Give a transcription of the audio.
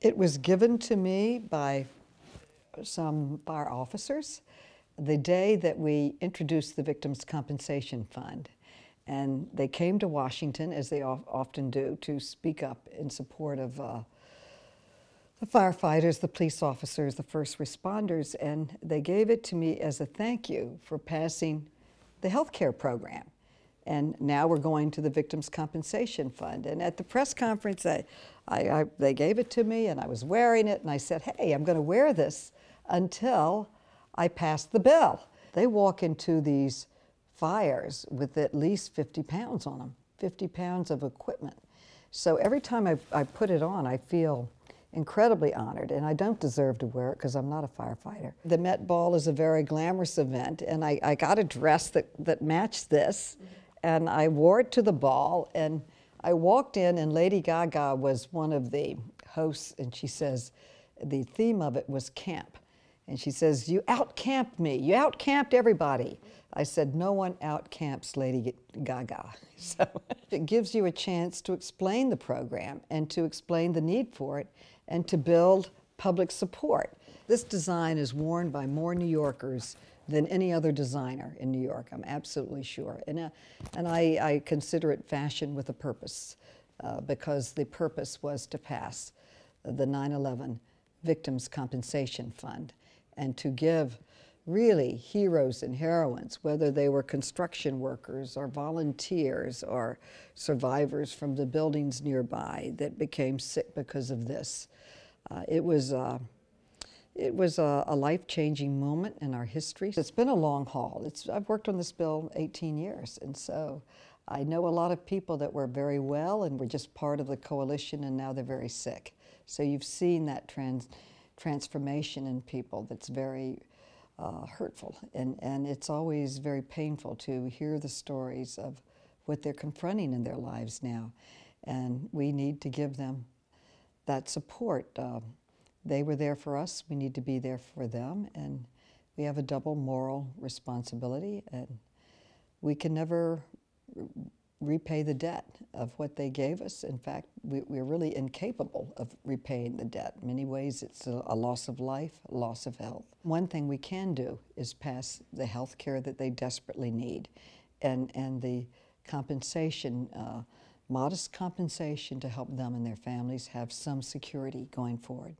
It was given to me by some fire officers the day that we introduced the Victims' Compensation Fund. And they came to Washington, as they often do, to speak up in support of uh, the firefighters, the police officers, the first responders, and they gave it to me as a thank you for passing the health care program. And now we're going to the Victims' Compensation Fund. And at the press conference, I, I, I, they gave it to me, and I was wearing it, and I said, hey, I'm going to wear this until I pass the bill. They walk into these fires with at least 50 pounds on them, 50 pounds of equipment. So every time I, I put it on, I feel incredibly honored, and I don't deserve to wear it because I'm not a firefighter. The Met Ball is a very glamorous event, and I, I got a dress that, that matched this, and I wore it to the ball, and I walked in, and Lady Gaga was one of the hosts, and she says, the theme of it was camp. And she says, You outcamped me. You outcamped everybody. I said, No one outcamps Lady Gaga. So it gives you a chance to explain the program and to explain the need for it and to build public support. This design is worn by more New Yorkers than any other designer in New York, I'm absolutely sure. And, uh, and I, I, consider it fashion with a purpose uh, because the purpose was to pass the 9 11 Victims Compensation Fund and to give really heroes and heroines, whether they were construction workers or volunteers or survivors from the buildings nearby that became sick because of this. Uh, it was, uh, it was a, a life-changing moment in our history. It's been a long haul. It's, I've worked on this bill 18 years, and so I know a lot of people that were very well and were just part of the coalition, and now they're very sick. So you've seen that trans transformation in people that's very uh, hurtful. And, and it's always very painful to hear the stories of what they're confronting in their lives now. And we need to give them that support. Uh, they were there for us, we need to be there for them. And we have a double moral responsibility. And we can never repay the debt of what they gave us. In fact, we, are really incapable of repaying the debt. In many ways, it's a, a, loss of life, a loss of health. One thing we can do is pass the health care that they desperately need and, and the compensation, uh, modest compensation to help them and their families have some security going forward.